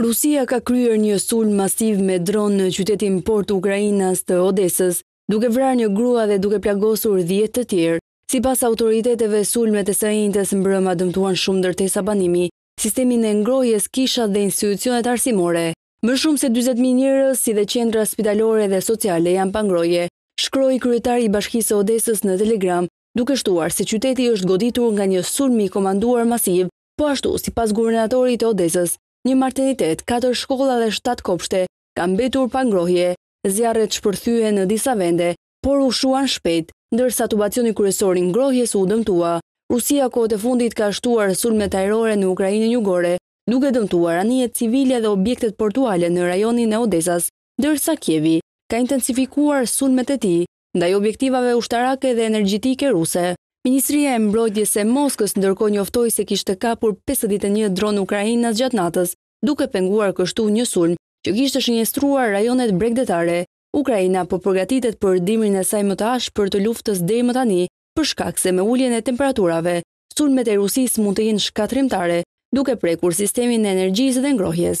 Rusia ka kryer një sulm masiv me dronë në qytetin port ukrainas të Odesës, duke vrarë një grua dhe duke plagosur dhjetë të tjerë. Sipas autoriteteve, sulmet e së enjtes mbrëma dëmtuan shumë ndërtesa banimi, sistemin e ngrohjes, kishat dhe institucionet arsimore. Më shumë se dyzet mijë njerëz, si dhe qendra spitalore dhe sociale janë pa ngrohje, shkroi kryetari i Bashkisë së Odesës në Telegram, duke shtuar se qyteti është goditur nga një sulm i komanduar masiv Po ashtu, sipas guvernatorit të Odesës, një maternitet, katër shkolla dhe shtatë kopshte kanë mbetur pa ngrohje. Zjarret shpërthyen në disa vende, por u shuan shpejt, ndërsa tubacioni kryesor i ngrohjes u dëmtua. Rusia kohët e fundit ka shtuar sulmet ajrore në Ukrainën jugore, duke dëmtuar anijet civile dhe objektet portuale në rajonin e Odesës, ndërsa Kievi ka intensifikuar sulmet e tij ndaj objektivave ushtarake dhe energjetike ruse. Ministria e Mbrojtjes e Moskës ndërkohë njoftoi se kishte kapur pesëdhjetë e një dronë ukrainas gjatë natës, duke penguar kështu një sulm që kishte shënjestruar rajonet bregdetare. Ukraina po përgatitet për dimrin e saj më të ashpër të luftës deri më tani, për shkak se me uljen e temperaturave, sulmet e Rusisë mund të jenë shkatërrimtare, duke prekur sistemin e energjisë dhe ngrohjes.